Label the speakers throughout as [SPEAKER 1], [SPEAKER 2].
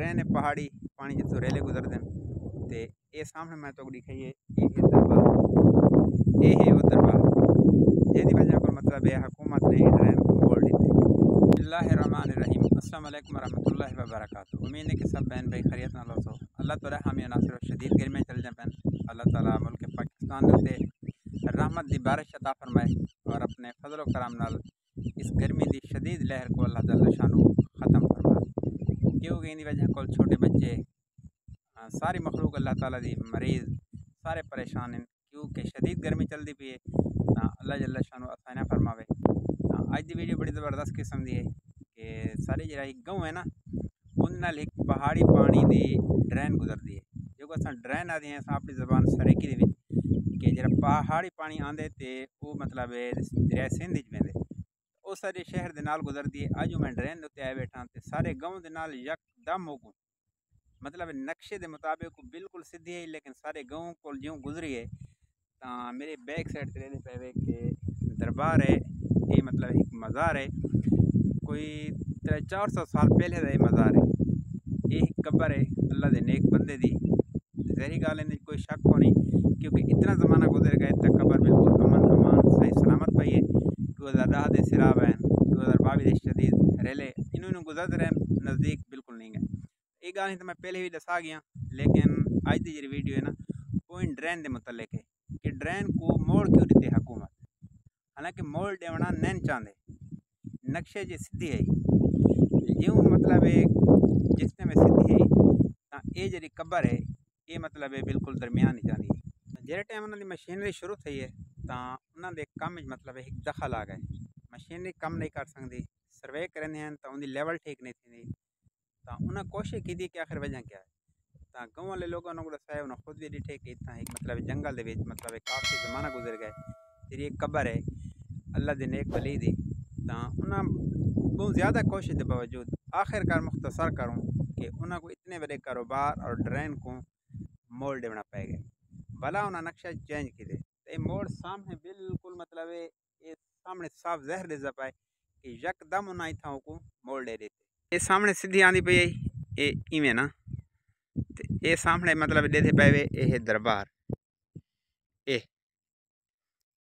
[SPEAKER 1] Drain ہے پہاڑی پانی جتوں ریلے گزر دیں تے اے سامنے میں تو دکھائیے یہ ہے دربار ہے وہ دربار جہی وجہ کو مطلب ہے حکومت نے ڈرین کو موڑ دیتے اللہ الرحمن الرحیم السلام علیکم ورحمۃ اللہ وبرکاتہ امید ہے کہ سب بہن بھائی خیریت نہ لو اللہ تعالیٰ ہمیں ناصر و شدید گرمی چل جائیں پہن اللہ تعالیٰ ملک پاکستان دیتے رحمت دی بارش عطا فرمائے اور اپنے فضل و کرام نال اس گرمی دی شدید لہر کو اللہ تعالیٰ شانو ختم فرمائے کیونکہ ان وجہ کو چھوٹے بچے؟ ساری مخلوق اللہ تعالیٰ دی مریض، سارے پریشان ہیں۔ کیونکہ شدید گرمی چلتی پی ہے؟ اللہ جل شانو آسانیاں فرماوے۔ اج دی ویڈیو بڑی زبردست قسم دی ہے کہ ساری جڑا گاؤں ہے نا، ان نال ایک پہاڑی پانی دی ڈرین گزرتی ہے۔ جو کہ اساں ڈرین آدھی ہیں، اساں اپنی زبان سریکی دی وچ۔ کہ جڑا پہاڑی پانی آندے تے وہ مطلب ہے دریا سندھ وچ ویندے۔ وہ سارے شہر دے نال گزرتی ہے اج میں ڈرین دے آئے بیٹھا تے سارے گاؤں دے نال یک دم ہو گوں مطلب نقشے دے مطابق بالکل سیدھی ہے لیکن سارے گاؤں کو جوں گزری ہے تا میرے بیک سائڈ تے پے وے کہ دربار ہے یہ مطلب ایک مزار ہے کوئی تر چار سو سال پہلے کا یہ مزار ہے یہ ایک قبر ہے اللہ دے نیک بندے دی ظہری گال ہے کوئی شک کو نہیں کیونکہ اتنا زمانہ گزر گئے تک قبر بالکل امن امان صحیح سلامت پئی ہے دو ہزار دہ دے سراب ہیں، دو ہزار باوی دے شدید، ریلے، انہوں نے گزرتے رہے نزدیک بالکل نہیں گئے۔ یہ گال تو میں پہلے بھی دسا گیا، لیکن اج کی جی ویڈیو ہے نا وہ ان ڈرین دے متعلق ہے کہ ڈرین کو موڑ کیوں دیتے حکومت؟ حالانکہ موڑ ڈیونا نین چاہتے نقشے جی سیدھی ہے۔ جیوں مطلب ہے، جس میں سیدھی ہے تو یہ جی قبر ہے یہ مطلب ہے بالکل درمیان ہی چاہتی ہے جہے ٹائم انہوں کی مشینری شروع تھی ہے تو انہوں کے کام مطلب ایک دخل آ گئے مشینری کم نہیں کر سکتی سروے کرنے ہیں تو ان کی لیول ٹھیک نہیں تھی تو انہیں کوشش کی کہ آخر وجہ کیا ہے تو گاؤں والے لوگوں کو دسایا انہیں خود بھی ڈٹھے کہ اتنا ایک مطلب جنگل دے مطلب کافی زمانہ گزر گئے تیری ایک قبر ہے اللہ دے نیک ولی دی تو انہیں بہت زیادہ کوشش کے باوجود آخر کار مختصر کروں کہ انہوں کو اتنے بڑے کاروبار اور ڈرین کو موڑ دینا پائے گئے بھلا انہیں نقشہ چینج کی موڑ سامنے بالکل مطلب ہے یہ سامنے صاف زہر دے پائے کہ یک دم انہیں اتنا کو موڑ دے دیتے۔ یہ سامنے سیدھی آتی پی یہ ایویں نا۔ یہ سامنے مطلب دے پے وے یہ دربار۔ یہ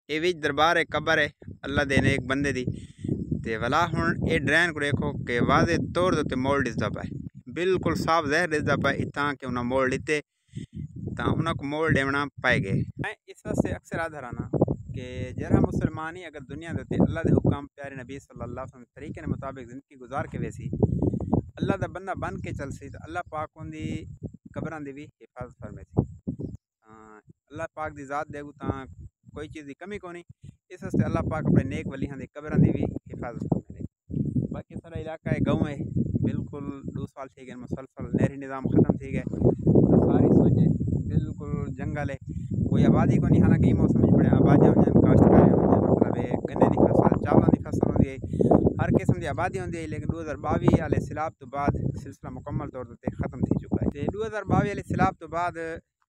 [SPEAKER 1] یہ بھی دربار ہے قبر ہے اللہ دینے ایک بندے دی۔ تے ولا ہوں یہ ڈرین کو دیکھو کہ واضح طور تے موڑ ڈستا پائے بالکل صاف زہر ڈستا پائے اتنا کہ انہیں موڑ لیتے۔ تو انہوں کو پائے گئے میں اس وقت سے اکثر آدھا رہنا کہ جرا مسلمانی اگر دنیا دیتے اللہ دے حکام پیارے نبی صلی اللہ علیہ وسلم طریقے کے مطابق زندگی گزار کے ویسی اللہ دا بندہ بن کے چل سی تو اللہ پاک ان دی قبراں دی بھی حفاظت فرمے سی اللہ پاک دی ذات دے گو تاں کوئی چیز دی کمی کو نہیں اس واسطے اللہ پاک اپنے نیک ولیاں دی قبراں دی بھی حفاظت فرمے دے باقی سارا علاقہ ہے گاؤں ہے بالکل دو سال تھی گئے مسلسل نہری نظام ختم تھی گئے ساری سوچے بالکل جنگل ہے کوئی آبادی کو نہیں حالانکہ یہ موسم پڑے آبادیاں ہو جائیں کاشتکاری ہو مطلب ہے گنے کی فصل چاولوں کی فصل ہوتی ہے ہر قسم کی آبادی ہوتی ہے لیکن دو ہزار باوی والے سیلاب تو بعد سلسلہ مکمل طور پر ختم تھی چکا ہے دو ہزار باوی والے سیلاب تو بعد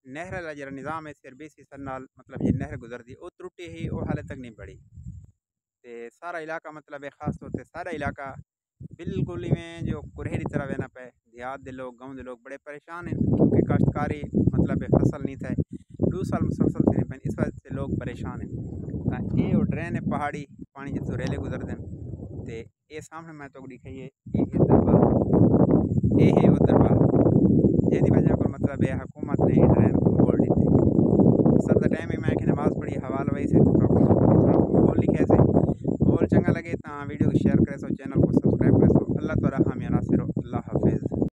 [SPEAKER 1] نہر والا جڑا نظام ہے سر بی سی سر نال مطلب یہ نہر گزرتی وہ ترٹی ہی وہ حالے تک نہیں بڑھی تے سارا علاقہ مطلب ہے خاص طور پہ سارا علاقہ بالکل ہی دیہات دے لوگ گاؤں دے لوگ بڑے پریشان ہیں کیونکہ کاشتکاری مطلب ہے، فصل نہیں تھے دو سال مسلسل تھے پہ اس وجہ سے لوگ پریشان ہیں۔ ہاں، یہ ڈرین ہے، پہاڑی پانی جتوں ریلے گزر دیں تے یہ سامنے میں تو دکھائیے یہ ہے دربار یہ ہے وہ دربار جہی وجہ کو مطلب ہے، حکومت نے ڈرین کو موڑ دیتے سب کا ٹائم ہی میں کہ نماز پڑھی، حوالہ وہی سے تھوڑا ماحول لکھے سے ماحول چنگا لگے تو ویڈیو کو شیئر کرے، سو چینل کو سبسکرائب کرے، سو اللہ تعالیٰ ہمیں ناصر